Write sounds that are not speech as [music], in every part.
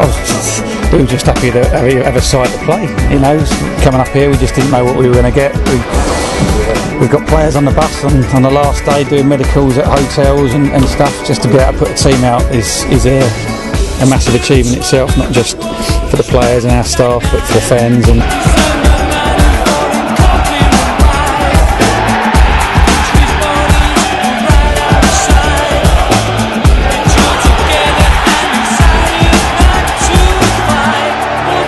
Oh, we were just happy to have, have a side to play. You know, coming up here, we just didn't know what we were going to get. We, we've got players on the bus on, on the last day doing medicals at hotels and, and stuff. Just to be able to put a team out is is a, a massive achievement itself, not just for the players and our staff, but for the fans and.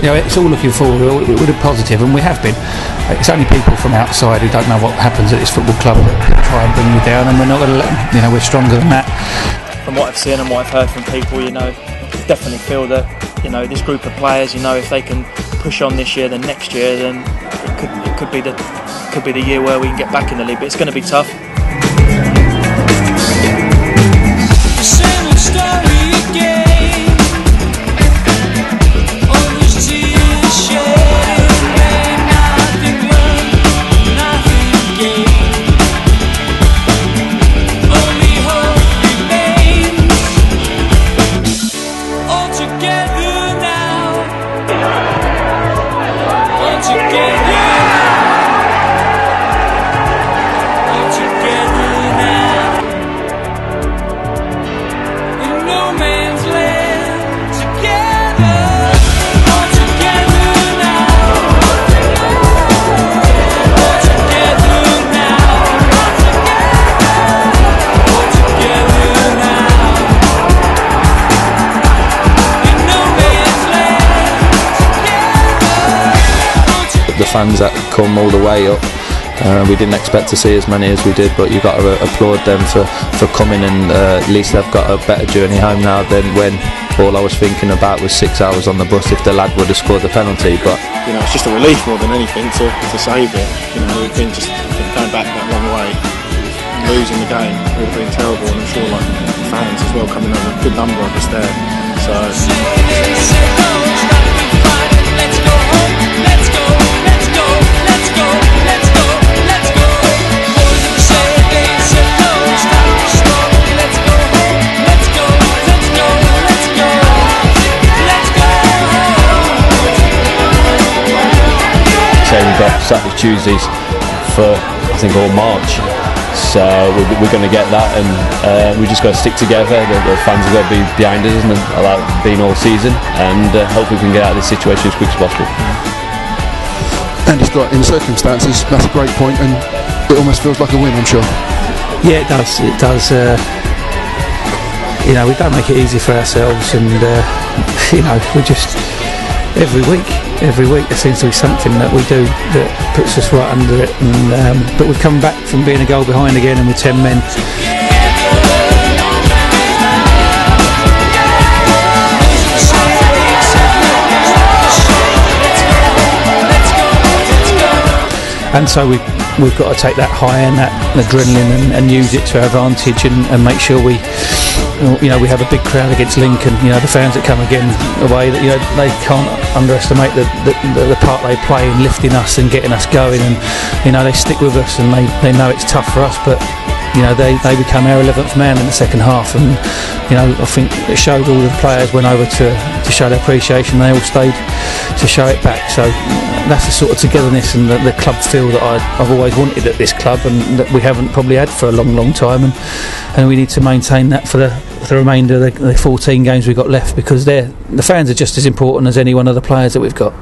you know it's all looking forward. We're positive, and we have been. It's only people from outside who don't know what happens at this football club that try and bring you down, and we're not going to let them. You know, we're stronger than that. From what I've seen and what I've heard from people, you know, definitely feel that you know this group of players. You know, if they can push on this year, then next year, then it could it could be the could be the year where we can get back in the league. But it's going to be tough. The fans that come all the way up. Uh, we didn't expect to see as many as we did, but you've got to applaud them for, for coming and uh, at least they've got a better journey home now than when all I was thinking about was six hours on the bus if the lad would have scored the penalty. But you know, it's just a relief more than anything to, to save it. You know, we've been just going back that long way, losing the game would have been terrible, and I'm sure like fans as well coming over, a good number of us there. So. Saturday, Tuesdays for I think all March. So we're, we're going to get that, and uh, we just got to stick together. The, the, fans are going to be behind us, and like being all season, and uh, hopefully we can get out of this situation as quick as possible. And it's got in circumstances, that's a great point, and it almost feels like a win. I'm sure. Yeah, it does. It does. Uh, you know, we don't make it easy for ourselves, and uh, [laughs] you know, we just every week every week there seems to be something that we do that puts us right under it. And, um, but we've come back from being a goal behind again and with 10 men. And so we we've got to take that high and that adrenaline and, and use it to our advantage and, and make sure we you know we have a big crowd against Lincoln. You know the fans that come again away. That you know they can't underestimate the, the, the part they play in lifting us and getting us going. And you know they stick with us and they, they know it's tough for us, but you know they, they become our 11th man in the second half. And you know I think it showed all the players went over to to show their appreciation. They all stayed to show it back. So that's the sort of togetherness and the, the club feel that I, have always wanted at this club and that we haven't probably had for a long, long time. And and we need to maintain that for the the remainder of the, the 14 games we've got left because they're, the fans are just as important as any one of the players that we've got.